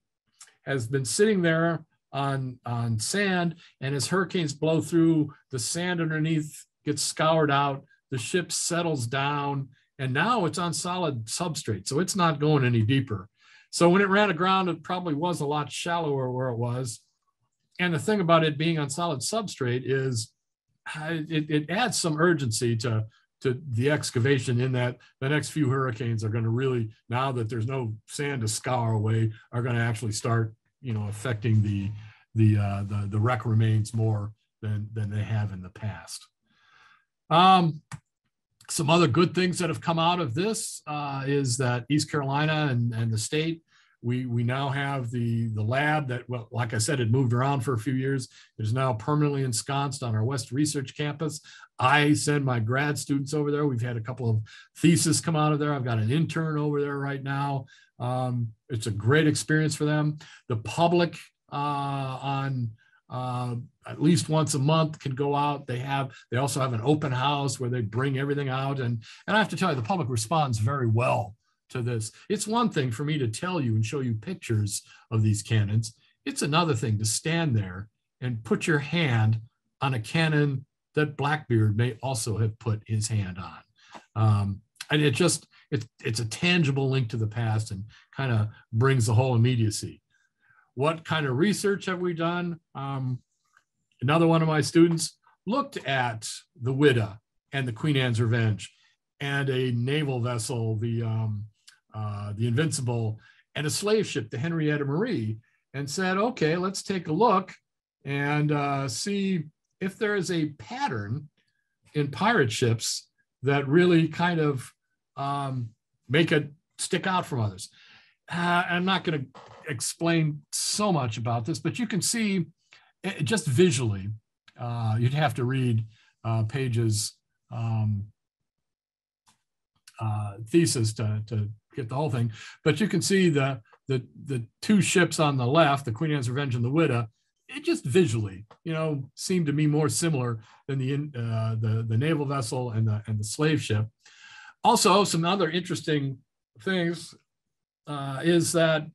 has been sitting there on on sand, and as hurricanes blow through, the sand underneath gets scoured out. The ship settles down and now it's on solid substrate, so it's not going any deeper. So when it ran aground, it probably was a lot shallower where it was. And the thing about it being on solid substrate is uh, it, it adds some urgency to, to the excavation in that the next few hurricanes are going to really, now that there's no sand to scour away, are going to actually start, you know, affecting the, the, uh, the, the wreck remains more than, than they have in the past. Um, some other good things that have come out of this uh, is that East Carolina and, and the state, we, we now have the, the lab that, well, like I said, had moved around for a few years. It is now permanently ensconced on our West Research Campus. I send my grad students over there. We've had a couple of theses come out of there. I've got an intern over there right now. Um, it's a great experience for them. The public uh, on uh, at least once a month can go out. They have they also have an open house where they bring everything out, and and I have to tell you, the public responds very well to this. It's one thing for me to tell you and show you pictures of these cannons. It's another thing to stand there and put your hand on a cannon that Blackbeard may also have put his hand on. Um, and it just it's it's a tangible link to the past and kind of brings the whole immediacy. What kind of research have we done? Um, another one of my students looked at the Whydah and the Queen Anne's Revenge and a naval vessel, the, um, uh, the Invincible, and a slave ship, the Henrietta Marie, and said, okay, let's take a look and uh, see if there is a pattern in pirate ships that really kind of um, make it stick out from others. Uh, I'm not going to explain so much about this, but you can see it, just visually, uh, you'd have to read uh, pages um, uh, thesis to, to get the whole thing. But you can see the, the, the two ships on the left, the Queen Anne's Revenge and the Whydah, it just visually, you know, seemed to me more similar than the, uh, the, the naval vessel and the, and the slave ship. Also, some other interesting things uh, is that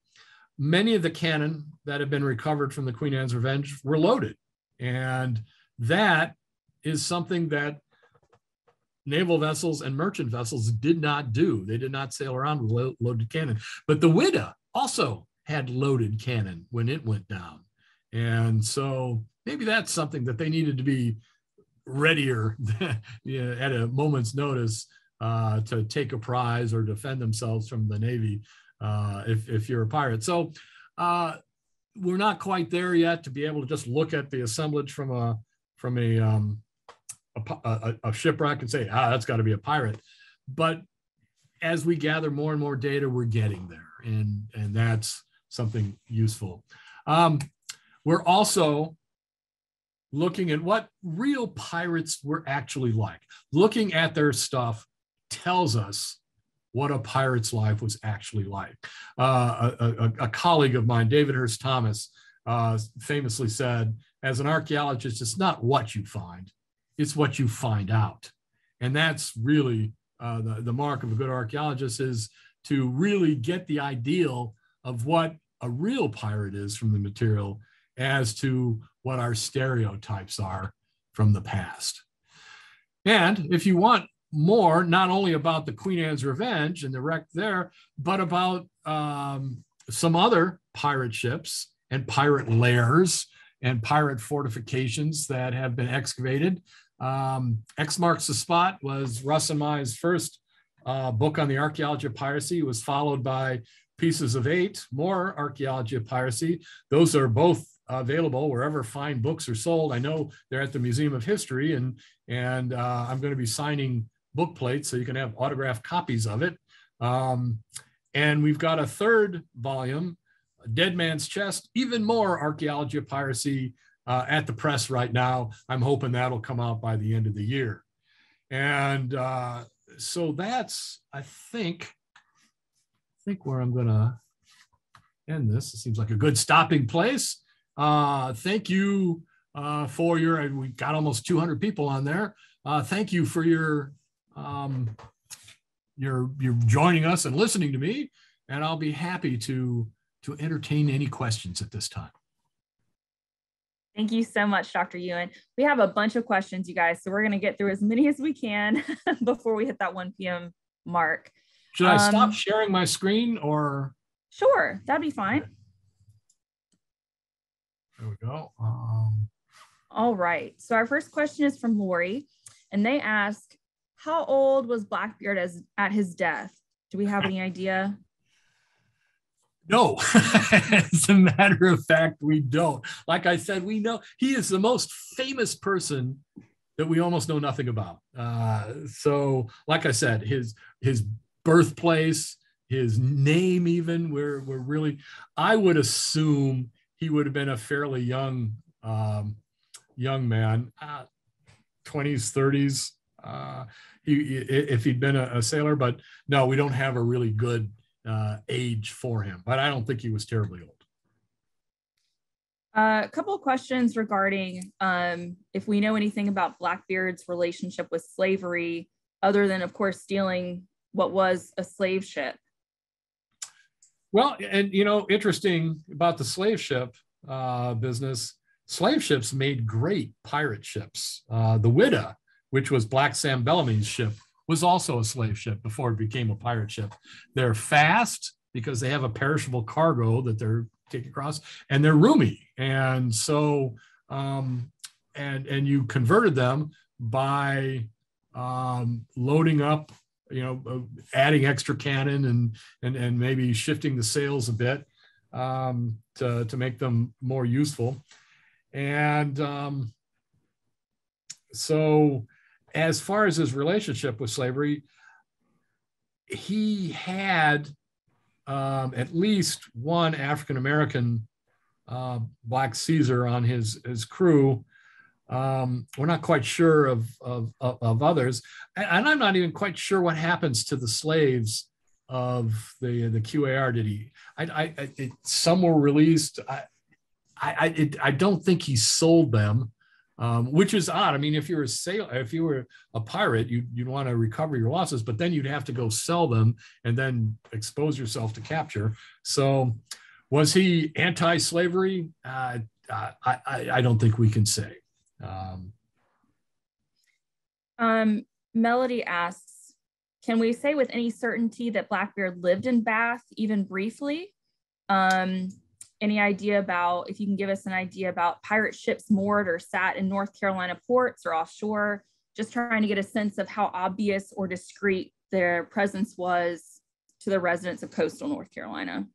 many of the cannon that have been recovered from the Queen Anne's Revenge were loaded. And that is something that naval vessels and merchant vessels did not do. They did not sail around with lo loaded cannon. But the Whydah also had loaded cannon when it went down. And so maybe that's something that they needed to be readier at a moment's notice uh, to take a prize or defend themselves from the Navy uh, if, if you're a pirate. So uh, we're not quite there yet to be able to just look at the assemblage from a from a, um, a, a, a shipwreck and say, ah, that's got to be a pirate. But as we gather more and more data, we're getting there, and and that's something useful. Um, we're also looking at what real pirates were actually like. Looking at their stuff tells us what a pirate's life was actually like. Uh, a, a, a, colleague of mine, David Hurst Thomas, uh, famously said, as an archaeologist, it's not what you find, it's what you find out. And that's really uh, the, the mark of a good archaeologist is to really get the ideal of what a real pirate is from the material as to what our stereotypes are from the past. And if you want more, not only about the Queen Anne's Revenge and the wreck there, but about um, some other pirate ships and pirate lairs and pirate fortifications that have been excavated. Um, X Marks the Spot was Russ and my's first uh, book on the archaeology of piracy. It was followed by Pieces of Eight, more archaeology of piracy. Those are both available wherever fine books are sold. I know they're at the Museum of History, and and uh, I'm going to be signing book plates so you can have autographed copies of it. Um, and we've got a third volume, Dead Man's Chest, even more archaeology of piracy uh, at the press right now. I'm hoping that'll come out by the end of the year. And uh, so that's, I think, I think where I'm going to end this. It seems like a good stopping place. Uh, thank you uh, for your, we got almost 200 people on there. Uh, thank you for your, um, your, your joining us and listening to me. And I'll be happy to, to entertain any questions at this time. Thank you so much, Dr. Ewen. We have a bunch of questions, you guys, so we're going to get through as many as we can before we hit that 1 p.m. mark. Should I um, stop sharing my screen or? Sure, that'd be fine. There we go. Um, All right. So our first question is from Lori, and they ask, "How old was Blackbeard as at his death? Do we have any idea?" No, as a matter of fact, we don't. Like I said, we know he is the most famous person that we almost know nothing about. Uh, so, like I said, his his birthplace, his name, even we're we're really. I would assume he would have been a fairly young um, young man, uh, 20s, 30s. Uh, he, if he'd been a, a, sailor, but no, we don't have a really good uh, age for him. But I don't think he was terribly old. Uh, a couple of questions regarding um, if we know anything about Blackbeard's relationship with slavery, other than, of course, stealing what was a slave ship. Well, and you know, interesting about the slave ship uh, business, slave ships made great pirate ships. Uh, the Whydah, which was Black Sam Bellamy's ship, was also a slave ship before it became a pirate ship. They're fast because they have a perishable cargo that they're taking across, and they're roomy. And so, um, and and you converted them by um, loading up you know, adding extra cannon and and and maybe shifting the sails a bit um, to to make them more useful. And um, so, as far as his relationship with slavery, he had um, at least one African American uh, black Caesar on his his crew um, we're not quite sure of, of, of, others. And I'm not even quite sure what happens to the slaves of the, the QAR. Did he, I, I, it, some were released. I, I, it, I don't think he sold them. Um, which is odd. I mean, if you're a sailor, if you were a pirate, you, you'd want to recover your losses, but then you'd have to go sell them and then expose yourself to capture. So, was he anti-slavery? Uh, I, I, I don't think we can say. Um, um, Melody asks, can we say with any certainty that Blackbeard lived in Bath, even briefly? Um, any idea about, if you can give us an idea about pirate ships moored or sat in North Carolina ports or offshore, just trying to get a sense of how obvious or discreet their presence was to the residents of coastal North Carolina?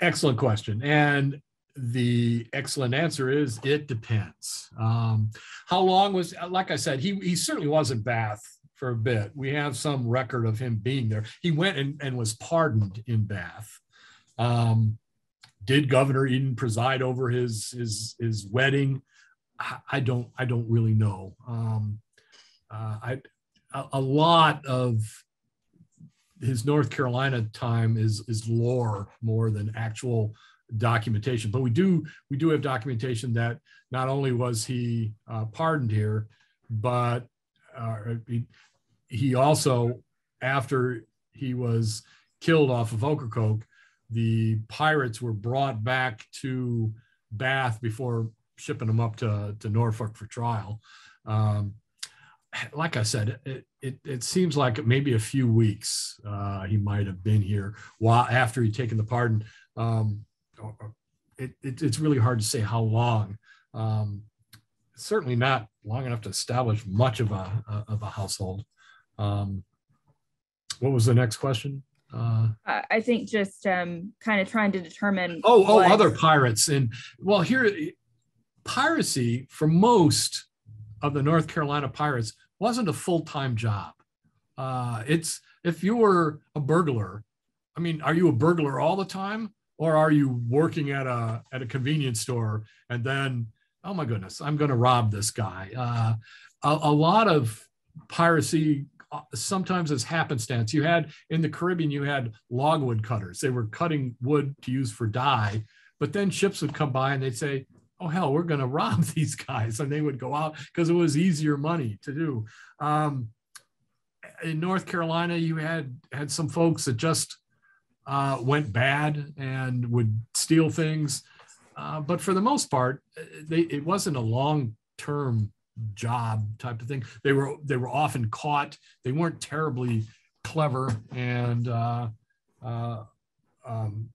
Excellent question. And the excellent answer is it depends. Um, how long was, like I said, he, he certainly was in Bath for a bit. We have some record of him being there. He went and, and was pardoned in Bath. Um, did Governor Eden preside over his his his wedding? I don't I don't really know. Um, uh, I a, a lot of his North Carolina time is is lore more than actual documentation. But we do we do have documentation that not only was he uh, pardoned here, but uh, he, he also after he was killed off of Ocracoke, the pirates were brought back to Bath before shipping them up to, to Norfolk for trial. Um, like I said, it, it, it, seems like maybe a few weeks uh, he might have been here while after he'd taken the pardon. Um, it, it, it's really hard to say how long. Um, certainly not long enough to establish much of a, of a household. Um, what was the next question? Uh, I think just um, kind of trying to determine. Oh, oh, other pirates, and well, here, piracy for most of the North Carolina pirates wasn't a full time job. Uh, it's if you were a burglar, I mean, are you a burglar all the time, or are you working at a at a convenience store and then, oh my goodness, I'm going to rob this guy? Uh, a, a lot of piracy uh, sometimes as happenstance. You had in the Caribbean, you had logwood cutters. They were cutting wood to use for dye, but then ships would come by and they'd say, "Oh hell, we're going to rob these guys," and they would go out because it was easier money to do. Um, in North Carolina, you had had some folks that just uh, went bad and would steal things, uh, but for the most part, they, it wasn't a long term job type of thing. They were they were often caught. They weren't terribly clever and uh, uh, um,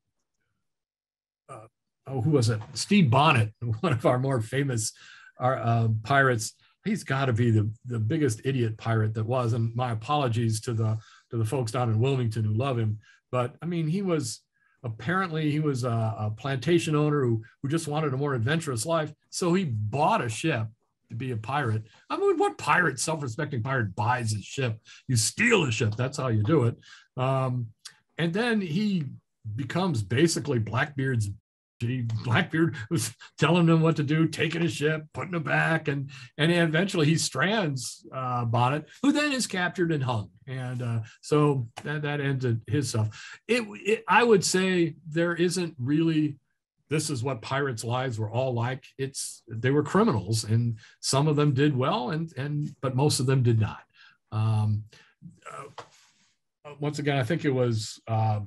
uh, oh, who was it? Stede Bonnet, one of our more famous our, uh, pirates. He's got to be the, the biggest idiot pirate that was. And my apologies to the to the folks down in Wilmington who love him. But I mean, he was apparently he was a, a plantation owner who who just wanted a more adventurous life. So he bought a ship to be a pirate. I mean, what pirate, self-respecting pirate, buys a ship? You steal a ship. That's how you do it. Um, and then he becomes basically Blackbeard's. Blackbeard was telling him what to do, taking a ship, putting it back, and and eventually he strands uh, Bonnet, who then is captured and hung. And uh, so that, that ended his stuff. It, it, I would say there isn't really this is what pirates' lives were all like. It's they were criminals, and some of them did well, and and but most of them did not. Um, uh, once again, I think it was uh,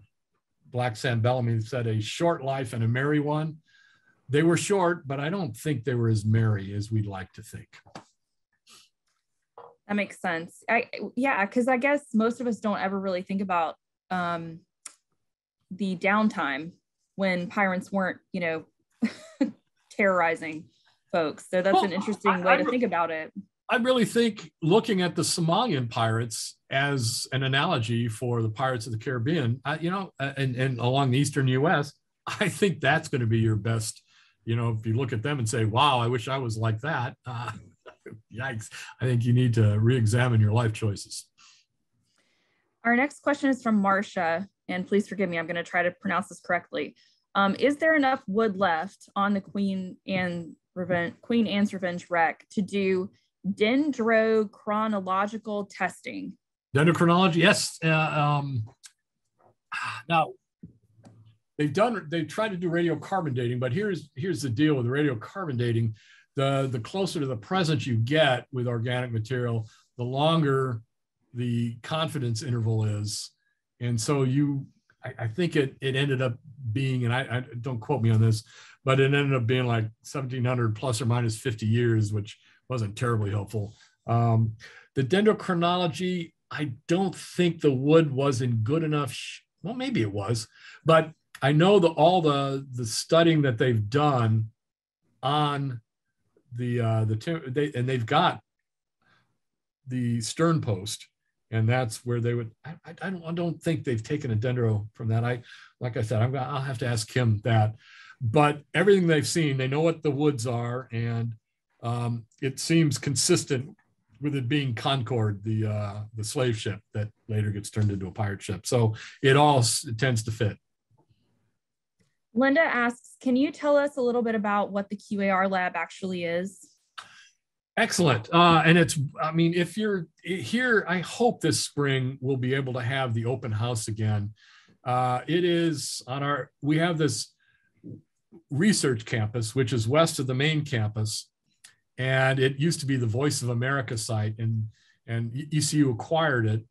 Black Sam Bellamy said a short life and a merry one. They were short, but I don't think they were as merry as we'd like to think. That makes sense. I yeah, because I guess most of us don't ever really think about um, the downtime when pirates weren't, you know, terrorizing folks. So that's well, an interesting I, way I, to think about it. I really think looking at the Somalian pirates as an analogy for the pirates of the Caribbean, uh, you know, and, and along the eastern U.S., I think that's going to be your best. You know, if you look at them and say, "Wow, I wish I was like that," uh, yikes! I think you need to re-examine your life choices. Our next question is from Marcia, and please forgive me, I'm going to try to pronounce this correctly. Um, is there enough wood left on the Queen and Revenge, Queen Anne's Revenge wreck to do dendrochronological testing? Dendrochronology, yes. Uh, um, now, they've done they've tried to do radiocarbon dating, but here's here's the deal with radiocarbon dating: the the closer to the present you get with organic material, the longer the confidence interval is and so you I, think it it ended up being, and I, I, don't quote me on this, but it ended up being like 1700 plus or minus 50 years, which wasn't terribly helpful. Um, the dendrochronology, I don't think the wood was in good enough. Well, maybe it was, but I know that all the the studying that they've done on the uh, the they, and they've got the stern post and that's where they would. I, I, don't. I don't think they've taken a dendro from that. I, like I said, I'm gonna. I'll have to ask him that. But everything they've seen, they know what the woods are, and um, it seems consistent with it being Concord, the uh, the slave ship that later gets turned into a pirate ship. So it all it tends to fit. Linda asks, can you tell us a little bit about what the QAR lab actually is? Excellent. Uh, and it's, I mean, if you're here, I hope this spring we'll be able to have the open house again. Uh, it is on our, we have this research campus, which is west of the main campus. And it used to be the Voice of America site, and, and ECU acquired it.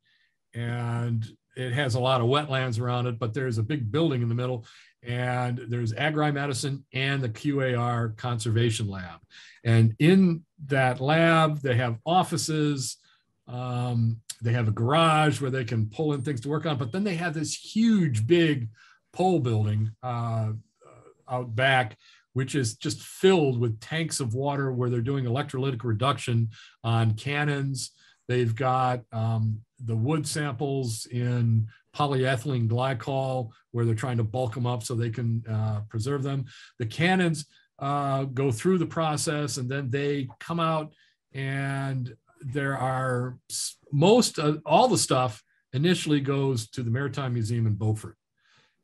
And it has a lot of wetlands around it, but there's a big building in the middle and there's agri-medicine and the QAR conservation lab. And in that lab, they have offices, um, they have a garage where they can pull in things to work on, but then they have this huge, big pole building uh, out back which is just filled with tanks of water where they're doing electrolytic reduction on cannons. They've got um, the wood samples in polyethylene glycol where they're trying to bulk them up so they can uh, preserve them. The cannons uh, go through the process and then they come out and there are most uh, all the stuff initially goes to the Maritime Museum in Beaufort.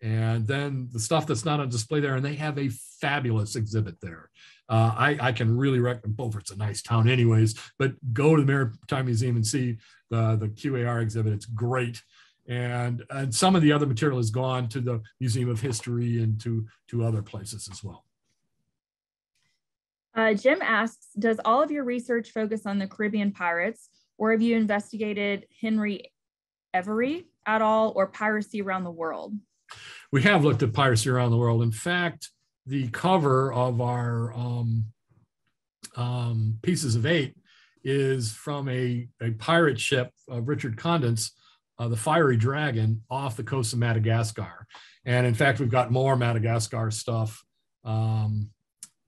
And then the stuff that's not on display there, and they have a fabulous exhibit there. Uh, I, I, can really recommend Beaufort's a nice town, anyways, but go to the Maritime Museum and see the, the QAR exhibit. It's great. And, and some of the other material has gone to the Museum of History and to, to other places as well. Uh, Jim asks, does all of your research focus on the Caribbean pirates or have you investigated Henry Every at all or piracy around the world? We have looked at piracy around the world. In fact, the cover of our um, um, Pieces of Eight is from a, a pirate ship of Richard Condent's, uh, the Fiery Dragon, off the coast of Madagascar. And in fact, we've got more Madagascar stuff um,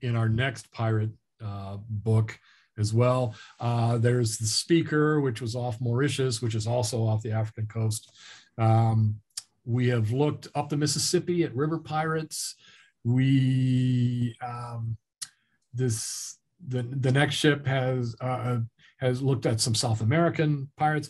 in our next pirate uh, book as well. Uh, there's the Speaker, which was off Mauritius, which is also off the African coast. Um, we have looked up the Mississippi at river pirates. We um, this the the next ship has uh, has looked at some South American pirates.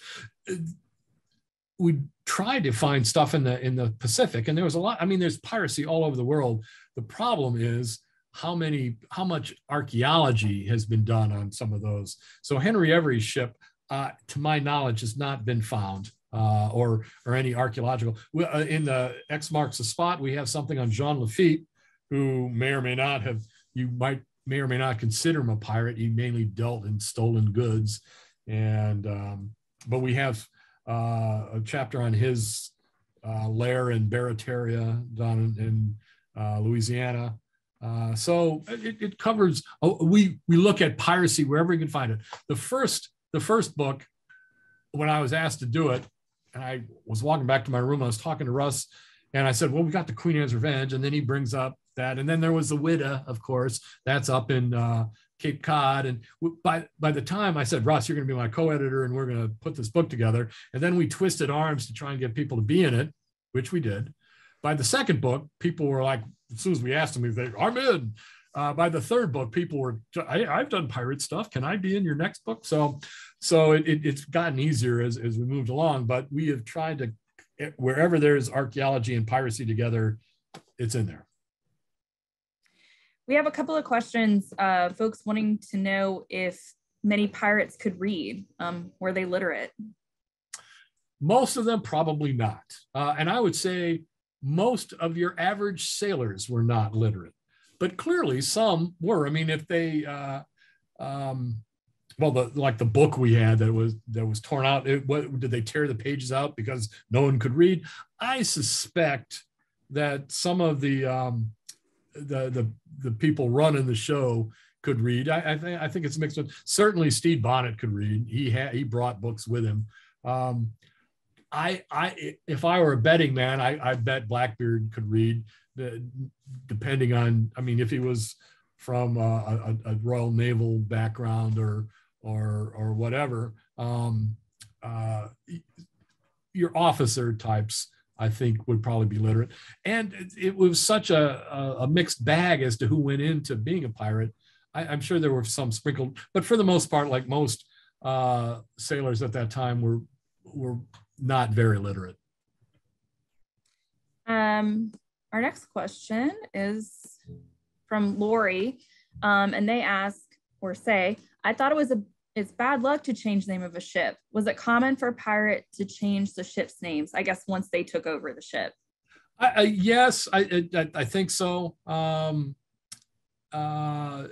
We tried to find stuff in the in the Pacific, and there was a lot. I mean, there's piracy all over the world. The problem is how many how much archaeology has been done on some of those so henry every's ship uh, to my knowledge has not been found uh, or or any archaeological uh, in the x marks the spot we have something on jean lafitte who may or may not have you might may or may not consider him a pirate he mainly dealt in stolen goods and um, but we have uh, a chapter on his uh, lair in barataria down in, in uh, louisiana uh, so it, it covers. Oh, we we look at piracy wherever you can find it. The first the first book, when I was asked to do it, and I was walking back to my room, I was talking to Russ, and I said, "Well, we got the Queen Anne's Revenge," and then he brings up that, and then there was the Whydah, of course, that's up in uh, Cape Cod. And by by the time I said, "Russ, you're going to be my co-editor, and we're going to put this book together," and then we twisted arms to try and get people to be in it, which we did. By the second book, people were like, as soon as we asked them they, I'm in. Uh, by the third book, people were, I, have done pirate stuff. Can I be in your next book? So, so it, it, it's gotten easier as, as we moved along, but we have tried to, wherever there's archaeology and piracy together, it's in there. We have a couple of questions, uh, folks wanting to know if many pirates could read. Um, were they literate? Most of them probably not. Uh, and I would say most of your average sailors were not literate, but clearly some were. I mean, if they, uh, um, well, the, like the book we had that was that was torn out. It, what did they tear the pages out because no one could read? I suspect that some of the um, the the the people running the show could read. I, I think I think it's mixed with certainly Stede Bonnet could read. He had he brought books with him. Um, I, I, if I were a betting man, I, I bet Blackbeard could read. The, depending on, I mean, if he was from a, a, a Royal Naval background or or or whatever, um, uh, your officer types, I think, would probably be literate. And it, it was such a, a, a, mixed bag as to who went into being a pirate. I, am sure there were some sprinkled, but for the most part, like most uh, sailors at that time, were were not very literate. Um, our next question is from Lori, um, and they ask or say, I thought it was a it's bad luck to change the name of a ship. Was it common for a pirate to change the ship's names? I guess once they took over the ship. I, I, yes, I, I, I think so. Um, uh,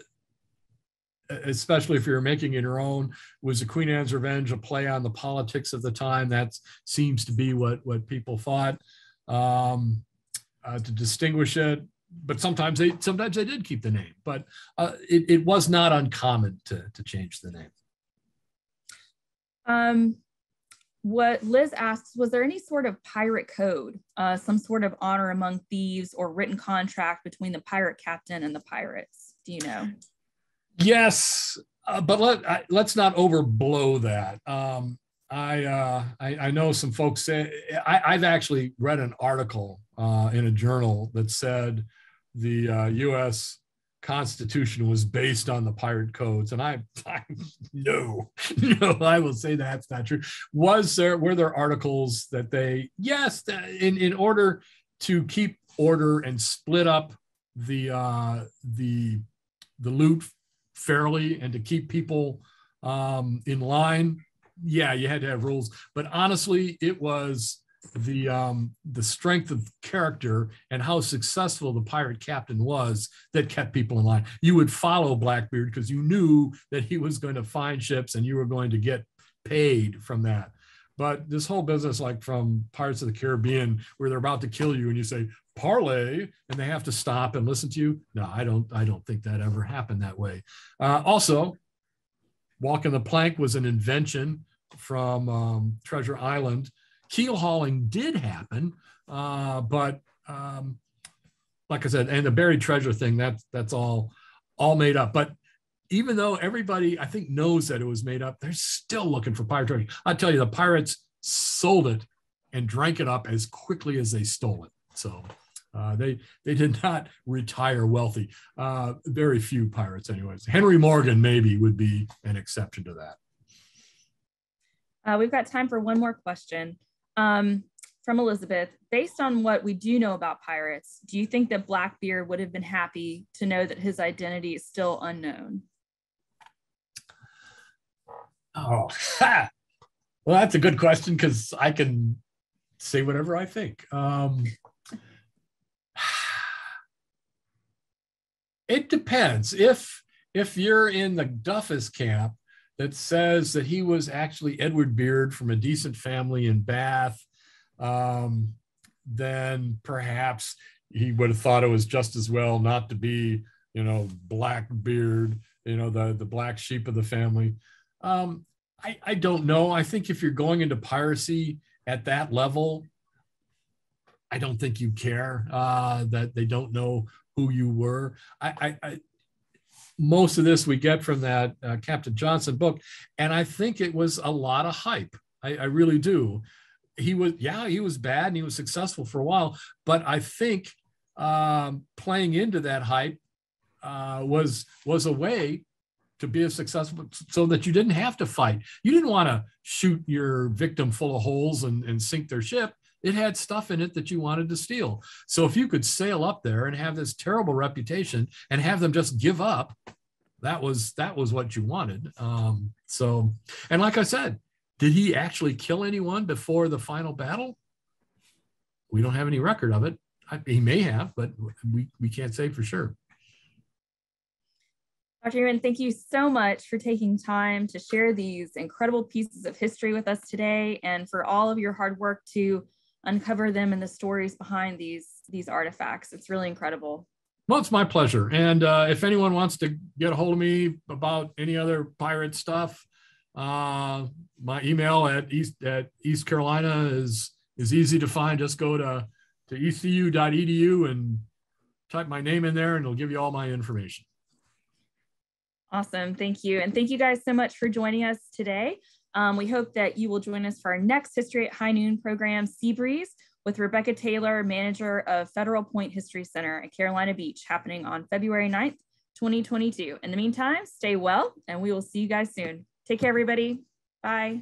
especially if you're making it your own, was the Queen Anne's Revenge a play on the politics of the time? That seems to be what what people thought um, uh, to distinguish it. But sometimes they sometimes they did keep the name, but uh, it, it was not uncommon to to change the name. Um, what Liz asks, was there any sort of pirate code, uh, some sort of honor among thieves or written contract between the pirate captain and the pirates? Do you know? Yes, uh, but let I, let's not overblow that. Um, I, uh, I, I know some folks say I, have actually read an article uh, in a journal that said the uh, U.S. Constitution was based on the pirate codes, and I, I no, no, I will say that's not true. Was there were there articles that they yes in in order to keep order and split up the uh, the the loot fairly and to keep people um, in line yeah, you had to have rules, but honestly, it was the um, the strength of character and how successful the pirate captain was that kept people in line. You would follow Blackbeard because you knew that he was going to find ships and you were going to get paid from that. But this whole business, like from Pirates of the Caribbean, where they're about to kill you and you say parley, and they have to stop and listen to you. No, I don't. I don't think that ever happened that way. Uh, also, walking the plank was an invention from um, Treasure Island. Keel hauling did happen, uh, but um, like I said, and the buried treasure thing, that's that's all all made up. But even though everybody I think knows that it was made up, they're still looking for pirate treasure. I tell you, the pirates sold it and drank it up as quickly as they stole it. So uh, they they did not retire wealthy. Uh, very few pirates, anyways. Henry Morgan maybe would be an exception to that. Uh, we've got time for one more question um, from Elizabeth. Based on what we do know about pirates, do you think that Blackbeard would have been happy to know that his identity is still unknown? Oh, ha! well, that's a good question because I can say whatever I think. Um, it depends. If if you're in the Duffus camp that says that he was actually Edward Beard from a decent family in Bath, um, then perhaps he would have thought it was just as well not to be, you know, Blackbeard, you know, the, the black sheep of the family. Um, I, I don't know. I think if you're going into piracy at that level, I don't think you care uh, that they don't know who you were. I, I, most of this we get from that uh, Captain Johnson book. And I think it was a lot of hype. I, I, really do. He was, yeah, he was bad and he was successful for a while. But I think um, playing into that hype uh, was was a way to be as successful so that you didn't have to fight. You didn't want to shoot your victim full of holes and, and sink their ship. It had stuff in it that you wanted to steal. So if you could sail up there and have this terrible reputation and have them just give up, that was that was what you wanted. Um, so, and like I said, did he actually kill anyone before the final battle? We don't have any record of it. I, he may have, but we, we can't say for sure. Dr. Ewen, thank you so much for taking time to share these incredible pieces of history with us today and for all of your hard work to uncover them and the stories behind these these artifacts. It's really incredible. Well, it's my pleasure. And uh, if anyone wants to get a hold of me about any other pirate stuff, uh, my email at East at East Carolina is is easy to find. Just go to to ecu.edu and type my name in there, and it'll give you all my information. Awesome. Thank you. And thank you guys so much for joining us today. Um, we hope that you will join us for our next History at High Noon program, Seabreeze, with Rebecca Taylor, manager of Federal Point History Center at Carolina Beach, happening on February 9th, 2022. In the meantime, stay well, and we will see you guys soon. Take care, everybody. Bye.